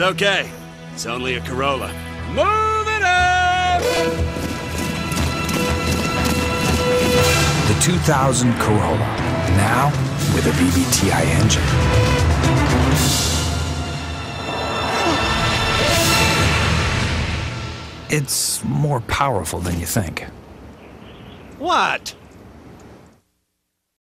It's okay. It's only a Corolla. Move it up! The 2000 Corolla, now with a VVTi engine. It's more powerful than you think. What?